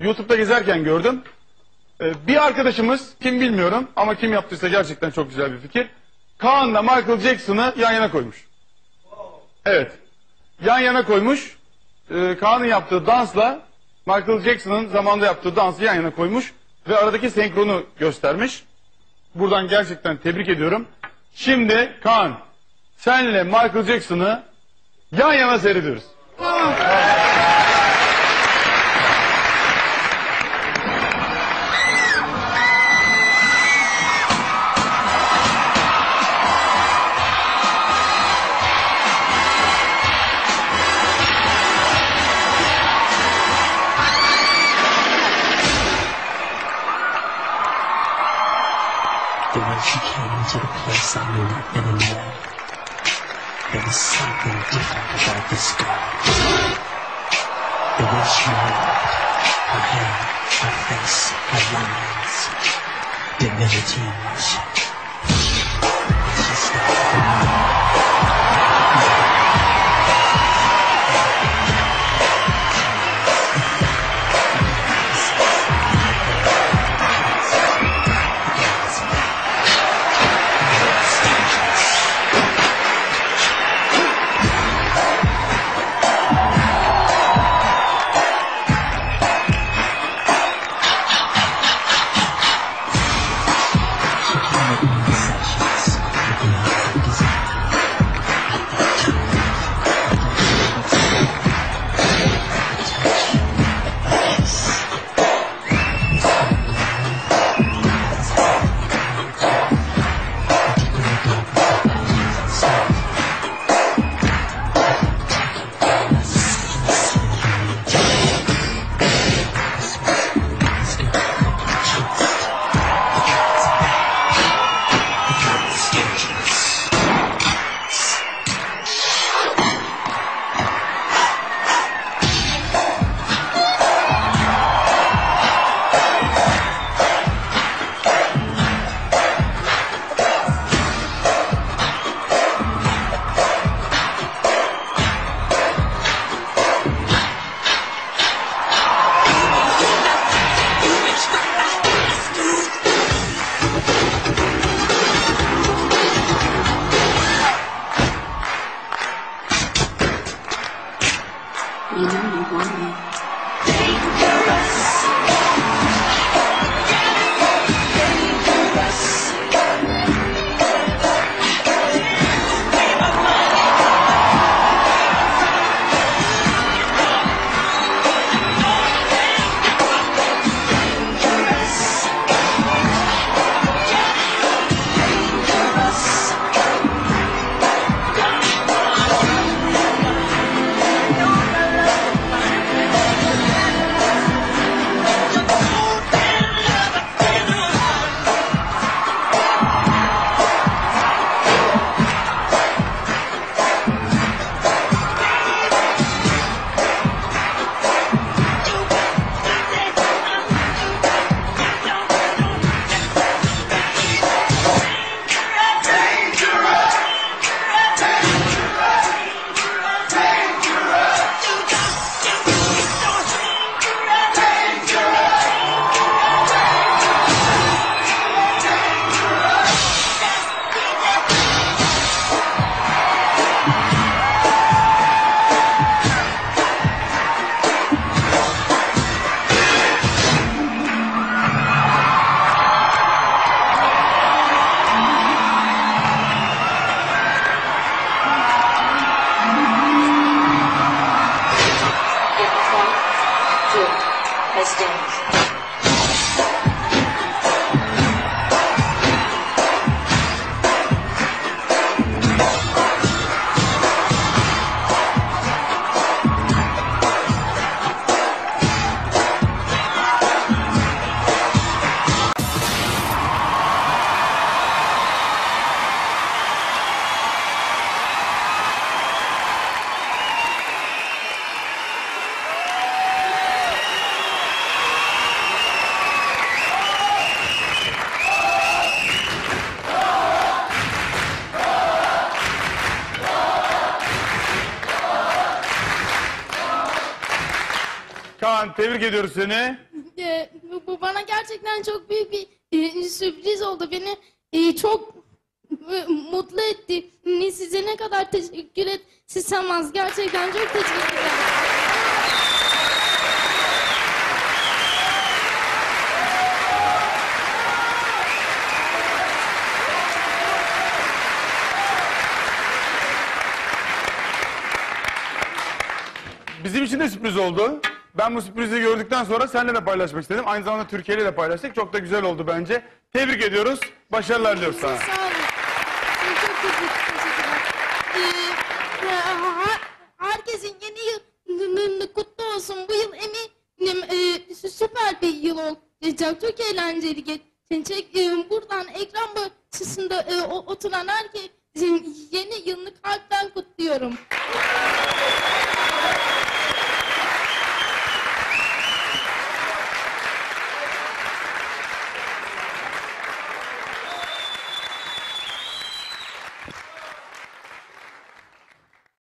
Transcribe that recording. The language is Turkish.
YouTube'da gezerken gördüm. Ee, bir arkadaşımız kim bilmiyorum ama kim yaptıysa gerçekten çok güzel bir fikir. Kaan'la Michael Jackson'ı yan yana koymuş. Evet. Yan yana koymuş. Ee, Kaan'ın yaptığı dansla Michael Jackson'ın zamanında yaptığı dansı yan yana koymuş ve aradaki senkronu göstermiş. Buradan gerçekten tebrik ediyorum. Şimdi Kaan, senle Michael Jackson'ı yan yana seyrediyoruz. She came into the place, I knew then and there. There was something different about this girl. The way she moved, her hair, her face, her lines, divinity in motion. 你能不能？food has. Kaan tebrik ediyoruz seni. Ee, bu- bu bana gerçekten çok büyük bir e, sürpriz oldu. Beni e, çok e, mutlu etti. Ne size ne kadar teşekkür etsem az. Gerçekten çok teşekkür ederim. Bizim için de sürpriz oldu. Ben bu sürprizi gördükten sonra seninle de paylaşmak istedim. Aynı zamanda Türkiye ile de paylaştık. Çok da güzel oldu bence. Tebrik ediyoruz. Başarılar diliyoruz sana. Sağ olun. Ee, herkesin yeni yıl kutlu olsun. Bu yıl eminim e, sü- süper bir yıl olacak. Çok eğlenceli geçecek. E, buradan ekran başında e, oturan herkesin yeni yılını kalpten kutluyorum.